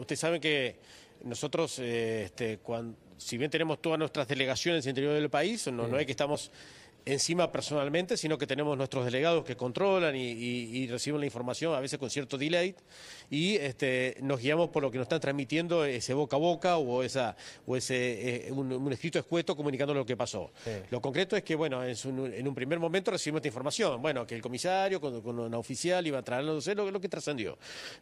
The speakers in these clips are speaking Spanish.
ustedes saben que nosotros, eh, este, cuando, si bien tenemos todas nuestras delegaciones en el interior del país, no, no es que estamos encima personalmente, sino que tenemos nuestros delegados que controlan y, reciben la información, a veces con cierto delay, y este, nos guiamos por lo que nos están transmitiendo ese boca a boca o, esa, o ese eh, un, escrito escueto comunicando lo que pasó. Lo concreto es que, bueno, en un, primer momento recibimos esta información, bueno, que el comisario con, una oficial iba trasladándose lo, lo que trascendió.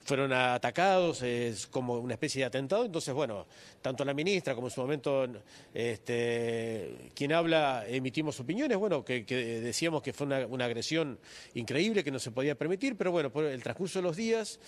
Fueron atacados, es como una especie de atentado, entonces, bueno, tanto la ministra como en su momento este, quien habla emitimos opiniones, bueno, que, decíamos que fue una, agresión increíble que no se podía permitir, pero bueno, por el transcurso de los días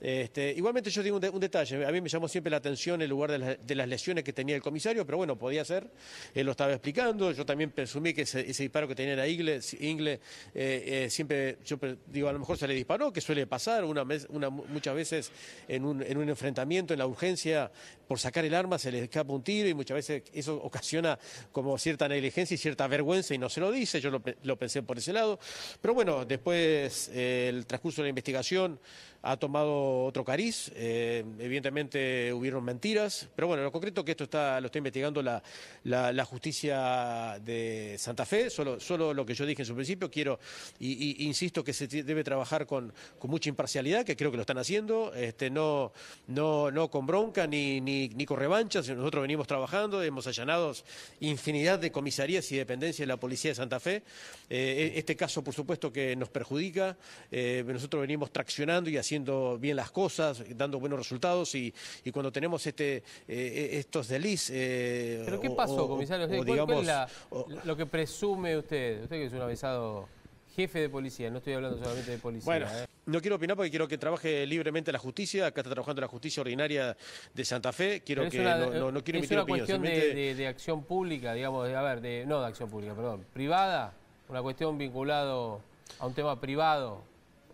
este, igualmente yo digo un, detalle, a mí me llamó siempre la atención el lugar de, las lesiones que tenía el comisario, pero bueno, podía ser, él lo estaba explicando, yo también presumí que ese, disparo que tenía era Ingle, Ingle eh, eh, siempre, yo digo, a lo mejor se le disparó, que suele pasar una, muchas veces en un, enfrentamiento, en la urgencia, por sacar el arma se le escapa un tiro y muchas veces eso ocasiona como cierta negligencia y cierta vergüenza y no se lo dice, yo lo, pensé por ese lado, pero bueno, después eh, el transcurso de la investigación ha tomado otro cariz. Eh, evidentemente hubieron mentiras, pero bueno, lo concreto que esto está, lo está investigando la, justicia de Santa Fe, solo, solo lo que yo dije en su principio, quiero, y, insisto que se debe trabajar con, con, mucha imparcialidad, que creo que lo están haciendo, este, no, no, no con bronca ni, ni, con revanchas, nosotros venimos trabajando, hemos allanado infinidad de comisarías y dependencias de la Policía de Santa Fe. Eh, este caso, por supuesto, que nos perjudica, eh, nosotros venimos traccionando y haciendo haciendo bien las cosas, dando buenos resultados y, cuando tenemos este eh, estos delis... Eh, ¿Pero qué pasó, comisario? ¿Cuál, es lo que presume usted? Usted que es un avisado jefe de policía, no estoy hablando solamente de policía. Bueno, ¿eh? no quiero opinar porque quiero que trabaje libremente la justicia. Acá está trabajando la justicia ordinaria de Santa Fe. Quiero que no, no, quiero es una cuestión de, acción pública, digamos, a ver, de, no de acción pública, perdón, privada, una cuestión vinculado a un tema privado.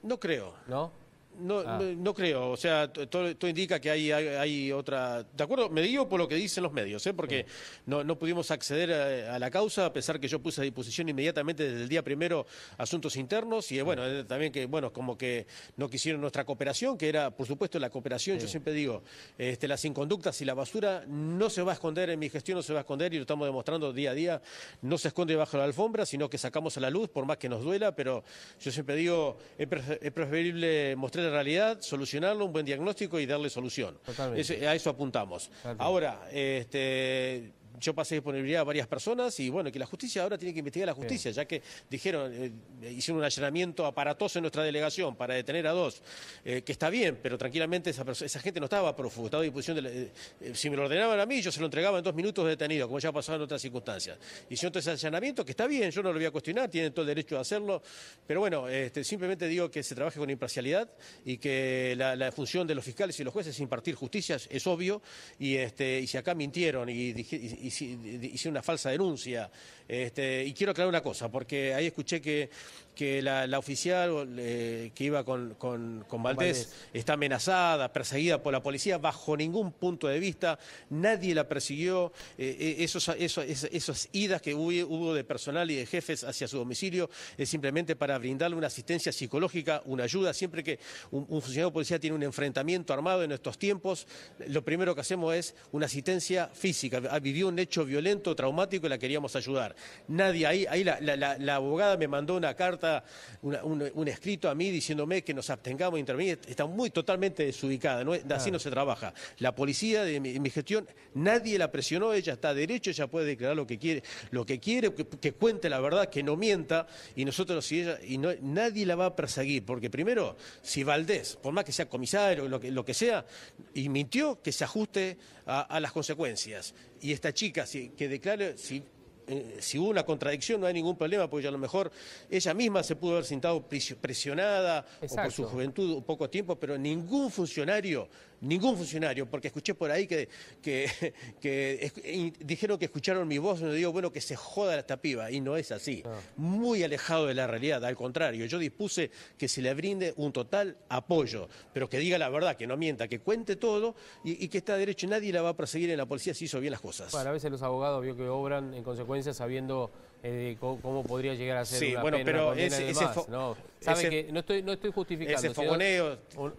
No creo. ¿No? No, ah. no, creo, o sea, todo, indica que hay, hay, otra... ¿De acuerdo? Me digo por lo que dicen los medios, ¿eh? porque no, no pudimos acceder a, la causa, a pesar que yo puse a disposición inmediatamente desde el día primero asuntos internos, y bueno, eh, también que, bueno, como que no quisieron nuestra cooperación, que era, por supuesto, la cooperación, yo siempre digo, este, las inconductas y la basura no se va a esconder, en mi gestión no se va a esconder, y lo estamos demostrando día a día, no se esconde bajo la alfombra, sino que sacamos a la luz, por más que nos duela, pero yo siempre digo, es preferible mostrar realidad, solucionarlo, un buen diagnóstico y darle solución. a eso apuntamos. Ahora, este, yo pasé disponibilidad a varias personas y bueno, que la justicia ahora tiene que investigar la justicia, ya que dijeron, eh, hicieron un allanamiento aparatoso en nuestra delegación para detener a dos, eh, que está bien, pero tranquilamente esa, esa gente no estaba prófugo, estaba a disposición de eh, si me lo ordenaban a mí, yo se lo entregaba en dos minutos detenido, como ya ha pasado en otras circunstancias. Hicieron todo ese allanamiento, que está bien, yo no lo voy a cuestionar, tienen todo el derecho de hacerlo, pero bueno, este, simplemente digo que se trabaje con imparcialidad y que la, función de los fiscales y los jueces es impartir justicia, es obvio, y, este, y si acá mintieron y, y hice una falsa denuncia. Este, y quiero aclarar una cosa, porque ahí escuché que que la, oficial eh, que iba con, con, Valdés, está amenazada, perseguida por la policía, bajo ningún punto de vista, nadie la persiguió, eh, eh, esos, esas idas que hubo, de personal y de jefes hacia su domicilio es simplemente para brindarle una asistencia psicológica, una ayuda, siempre que un, funcionario de policía tiene un enfrentamiento armado en estos tiempos, lo primero que hacemos es una asistencia física, ah, vivió un hecho violento, traumático y la queríamos ayudar. Nadie, ahí, ahí la abogada me mandó una carta un, escrito a mí diciéndome que nos abstengamos de intervenir, está muy totalmente desubicada, así no se trabaja. La policía de mi, gestión, nadie la presionó, ella está derecho, ella puede declarar lo que quiere, lo que quiere, que, cuente la verdad, que no mienta, y nosotros si ella, y no, nadie la va a perseguir, porque primero, si Valdés, por más que sea comisario, lo que, lo que sea, y mintió, que se ajuste a, las consecuencias. Y esta chica, que declare, si si hubo una contradicción no hay ningún problema, porque a lo mejor ella misma se pudo haber sentado presionada o por su juventud o poco tiempo, pero ningún funcionario ningún funcionario, porque escuché por ahí que, que, dijeron que escucharon mi voz, y me digo, bueno, que se joda esta piba, y no es así. Ah. Muy alejado de la realidad, al contrario, yo dispuse que se le brinde un total apoyo, pero que diga la verdad, que no mienta, que cuente todo y, que está derecho, nadie la va a perseguir en la policía si hizo bien las cosas. Bueno, a veces los abogados vio que obran en consecuencia vergüenza sabiendo eh, cómo, podría llegar a ser sí, una bueno, pena, pero una ese, ¿no? Sabe que no estoy, no estoy justificando. Ese fogoneo...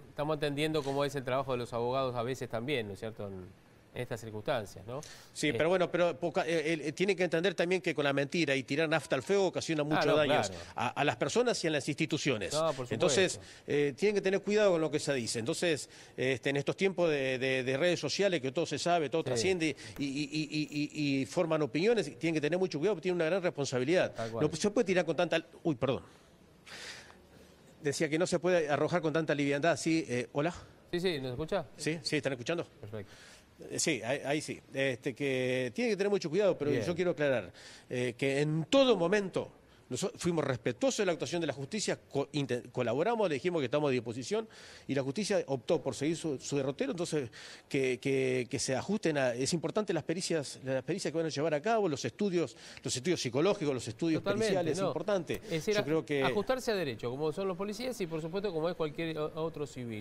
estamos entendiendo cómo es el trabajo de los abogados a veces también, ¿no es cierto? en estas circunstancias, ¿no? Sí, eh, pero bueno, pero eh, tiene que entender también que con la mentira y tirar nafta al fuego ocasiona mucho daño a, las personas y a las instituciones. Entonces, eh, tienen que tener cuidado con lo que se dice. Entonces, este, en estos tiempos de, redes sociales que todo se sabe, todo trasciende y, forman opiniones, tienen que tener mucho cuidado porque tienen una gran responsabilidad. No se puede tirar con tanta... Uy, perdón. Decía que no se puede arrojar con tanta liviandad. Sí, ¿hola? Sí, sí, ¿nos escucha? Sí, sí, ¿están escuchando? Perfecto. Sí, ahí, sí. Este, que tiene que tener mucho cuidado, pero yo quiero aclarar eh, que en todo momento nosotros fuimos respetuosos de la actuación de la justicia, colaboramos, le dijimos que estamos a disposición y la justicia optó por seguir su, derrotero, entonces que, se ajusten a... Es importante las pericias, las pericias que van a llevar a cabo, los estudios, los estudios psicológicos, los estudios periciales, es importante. Es decir, creo que... ajustarse a derecho, como son los policías y por supuesto como es cualquier otro civil.